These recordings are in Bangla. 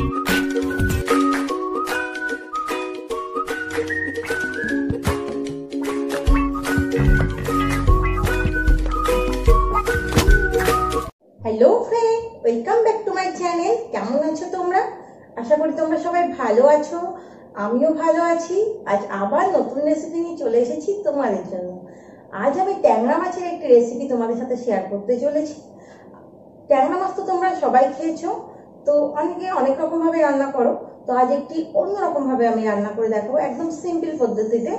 Hello friend welcome back to my channel কেমন আছো তোমরা? আশা করি তোমরা সবাই ভালো আছো। আমিও ভালো আছি। আজ আবার নতুন রেসিপি নিয়ে চলে এসেছি তোমাদের জন্য। আজ আমি ট্যাংরা মাছের একটি রেসিপি তোমাদের সাথে শেয়ার করতে চলেছি। ট্যাংরা মাছ তো তোমরা সবাই খেয়েছো। তো অনেকে অনেক রকমভাবে রান্না করো, তো আজ একটি অন্যরকম ভাবে আমি রান্না করে দেখাবো, একদম সিম্পল পদ্ধতিতে।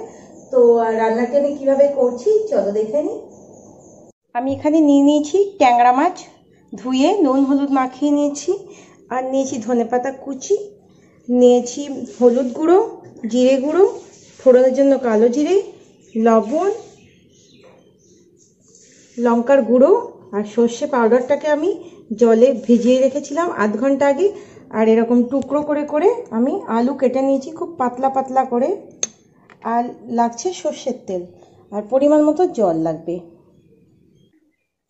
তো রান্নাটি আমি কীভাবে করছি চলো দেখে নিই। আমি এখানে নিয়ে নিয়েছি ট্যাংরা মাছ, ধুয়ে নুন হলুদ মাখিয়ে নিয়েছি, আর নিয়েছি ধনেপাতা কুচি, নিয়েছি হলুদ গুঁড়ো, জিরে গুঁড়ো, ফোড়নের জন্য কালো জিরে, লবণ, লঙ্কার গুঁড়ো, আর সর্ষে পাউডারটাকে আমি জলে ভিজিয়ে রেখেছিলাম আধ ঘণ্টা আগে, আর এরকম টুকরো করে করে আমি আলু কেটে নিয়েছি খুব পাতলা পাতলা করে, আর লাগছে সর্ষের তেল, আর পরিমাণ মতো জল লাগবে।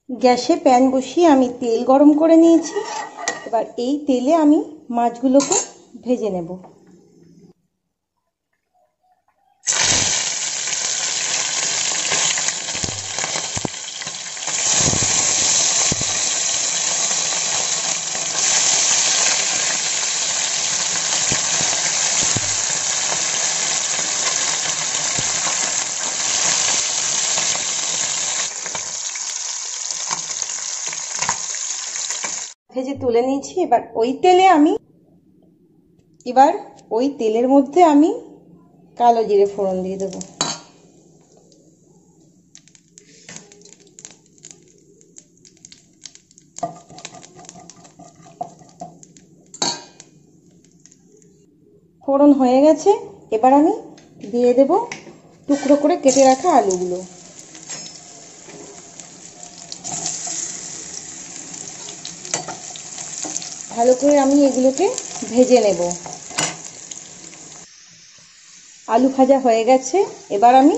গ্যাসে প্যান বসিয়ে আমি তেল গরম করে নিয়েছি, এবার এই তেলে আমি মাছগুলোকে ভেজে নেব। ভেজে তুলে নিয়েছি, এবার ওই তেলে আমি, এবার ওই তেলের মধ্যে আমি কালো জিরে ফোড়ন দিয়ে দেবো। ফোড়ন হয়ে গেছে, এবার আমি দিয়ে দেব টুকরো করে কেটে রাখা আলুগুলো। ভালো করে আমি এগুলোকে ভেজে নেব। আলু ভাজা হয়ে গেছে। এবার আমি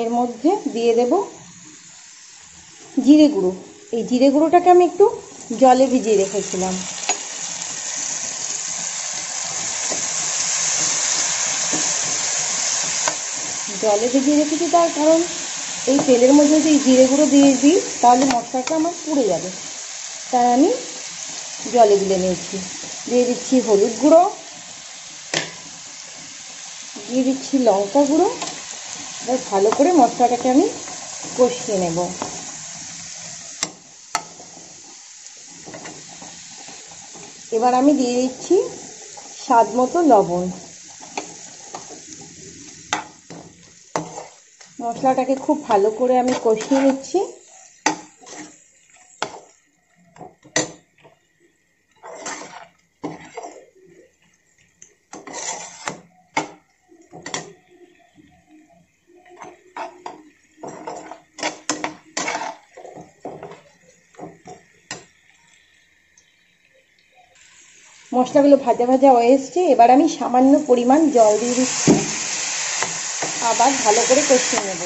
এর মধ্যে দিয়ে দেব জিরে গুঁড়ো। এই জিরে গুঁড়োটাকে আমি একটু জলে ভিজিয়ে রেখেছিলাম। জলে ভিজিয়ে রেখেছি তার কারণ এই তেলের মধ্যে যদি জিরে গুঁড়ো দিয়ে দিই, তাহলে মশলাটা আমার পুড়ে যাবে। তাই আমি জলে গুলে নিয়েছি। দিয়ে দিচ্ছি হলুদ গুঁড়ো, দিয়ে দিচ্ছি লঙ্কা গুঁড়ো, এবার ভালো করে মশলাটাকে আমি কষিয়ে নেব। এবার আমি দিয়ে দিচ্ছি স্বাদ মতো লবণ। মশলাটাকে খুব ভালো করে আমি কষিয়ে নিচ্ছি। মশলাগুলো ভাজা ভাজা হয়ে এসছে, এবার আমি সামান্য পরিমাণ জল দিয়ে দিচ্ছি। আবার ভালো করে কষিয়ে নেব।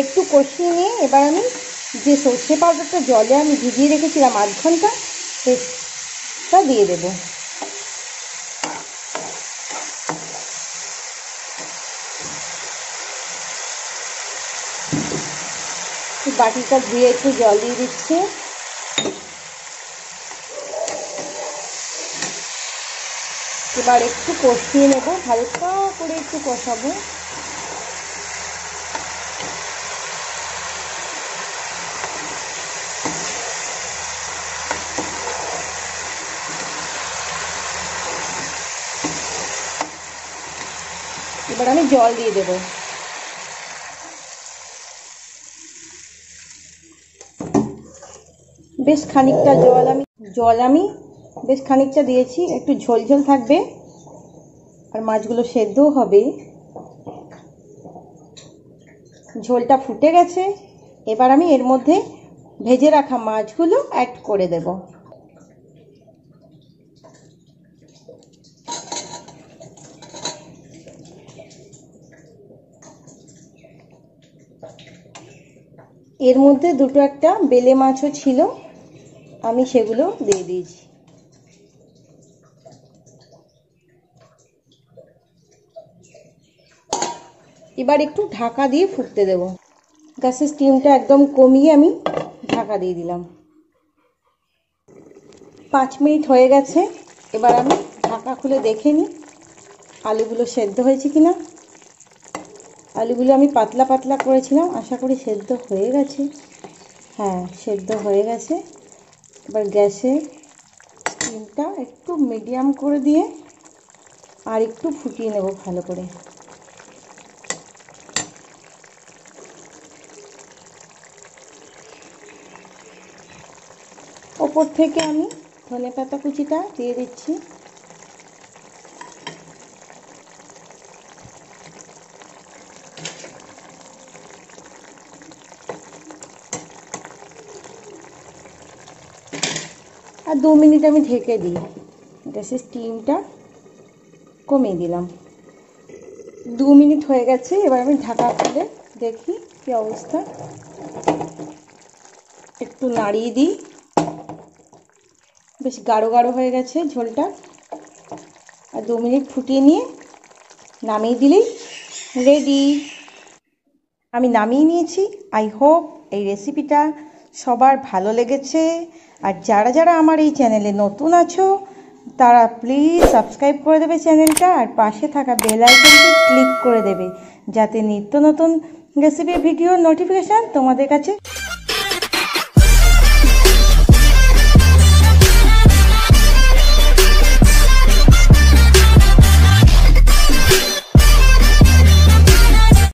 একটু কষিয়ে নিয়ে এবার আমি যে সর্ষে পাউডারটা জলে আমি ভিজিয়ে রেখেছিলাম আধ ঘণ্টা সেটা দিয়ে দেব। বাটিটা ধুয়ে একটু জল দিয়ে দিচ্ছি। এবার একটু কষিয়ে নেব, হালকা করে একটু কষাবো। এবার আমি জল দিয়ে দেবো। বেশ খানিকটা জল আমি জল আমি বেশ খানিকটা দিয়েছি, একটু ঝোল ঝোল থাকবে। আর মাছগুলো সেদ্ধও হবে ঝোলটা ফুটে গেছে, এবার আমি এর মধ্যে ভেজে রাখা মাছগুলো অ্যাড করে দেব। এর মধ্যে দুটো একটা বেলে মাছও ছিল। আমি সেগুলো দিয়ে দিয়েছি। এবার একটু ঢাকা দিয়ে ফুটতে দেব। গ্যাসের স্টিমটা একদম কমিয়ে আমি ঢাকা দিয়ে দিলাম। পাঁচ মিনিট হয়ে গেছে, এবার আমি ঢাকা খুলে দেখে নিই আলুগুলো সেদ্ধ হয়েছে কিনা। আলুগুলো আমি পাতলা পাতলা করেছিলাম, আশা করি সেদ্ধ হয়ে গেছে। হ্যাঁ সেদ্ধ হয়ে গেছে। এবার গ্যাসে স্টিমটা একটু মিডিয়াম করে দিয়ে আর একটু ফুটিয়ে নেব ভালো করে। ওপর থেকে আমি ধনে পাতা কুচিটা দিয়ে দিচ্ছি। আর দু মিনিট আমি ঢেকে দিই। গ্যাসের স্টিমটা কমিয়ে দিলাম। দু মিনিট হয়ে গেছে, এবার আমি ঢাকা খুলে দেখি কি অবস্থা। একটু নাড়িয়ে দিই। বেশ গাঢ় গাঢ় হয়ে গেছে ঝোলটা। আর দু মিনিট ফুটিয়ে নিয়ে নামিয়ে দিলেই রেডি আমি নামিয়ে নিয়েছি। আই হোপ এই রেসিপিটা সবার ভালো লেগেছে। আর যারা যারা আমার এই চ্যানেলে নতুন আছো, তারা প্লিজ সাবস্ক্রাইব করে দেবে চ্যানেলটা আর পাশে থাকা বেল আইকনটি ক্লিক করে দেবে, যাতে নিত্য নতুন রেসিপির ভিডিও নোটিফিকেশান তোমাদের কাছে